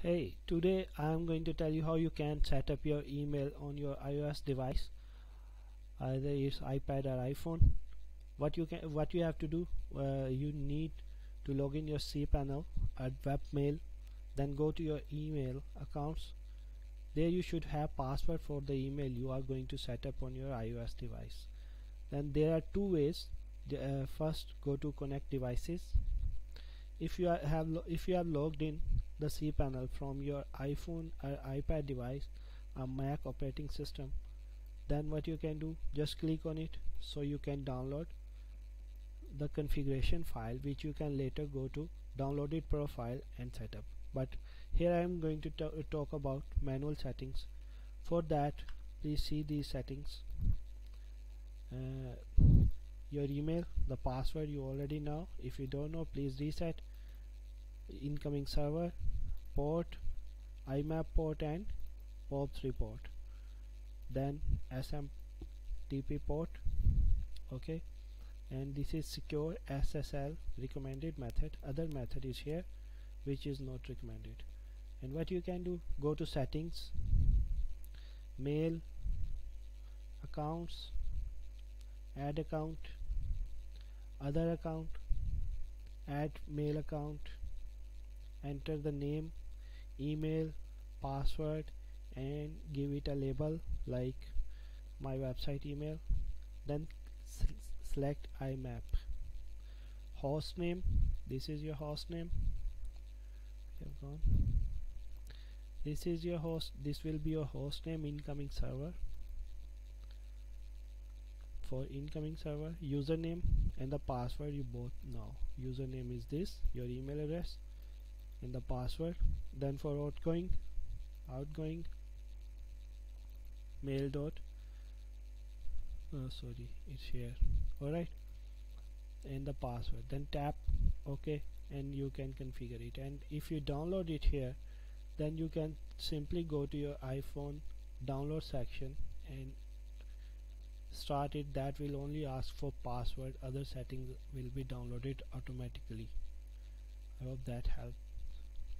Hey, today I am going to tell you how you can set up your email on your iOS device either it's iPad or iPhone. What you can what you have to do uh, you need to log in your cPanel at webmail then go to your email accounts. There you should have password for the email you are going to set up on your iOS device. Then there are two ways. Uh, first go to connect devices. If you have if you have logged in the cPanel from your iPhone or iPad device a Mac operating system then what you can do just click on it so you can download the configuration file which you can later go to downloaded profile and set up. But here I am going to talk about manual settings. For that please see these settings. Uh, your email the password you already know. If you don't know please reset incoming server port IMAP port and POP3 port. Then SMTP port okay? And this is secure SSL recommended method. Other method is here which is not recommended. And what you can do go to settings mail accounts add account other account add mail account enter the name email password and give it a label like my website email. Then select IMAP host name. This is your host name. This is your host this will be your host name incoming server. For incoming server username and the password you both know. Username is this your email address and the password. Then for outgoing outgoing mail dot oh sorry it's here. Alright and the password. Then tap ok and you can configure it. And if you download it here then you can simply go to your iPhone download section and start it. That will only ask for password. Other settings will be downloaded automatically. I hope that helped